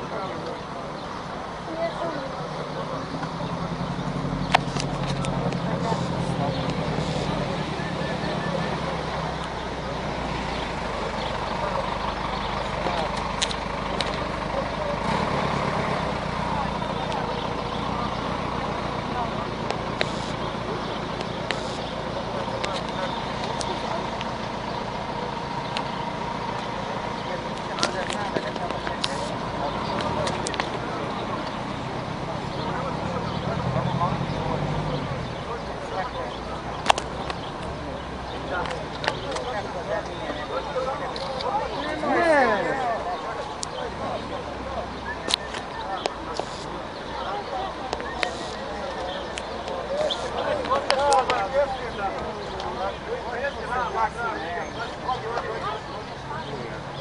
Thank you.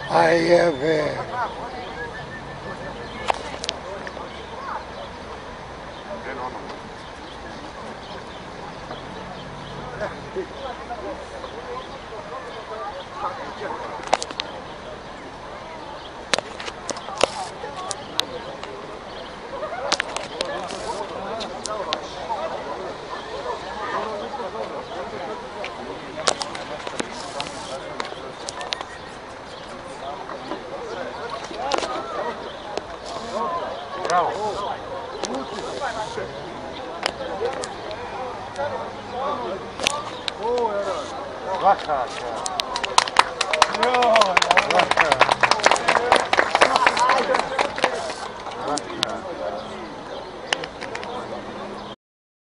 Aí é velho. Vaca, vaca. Vaca.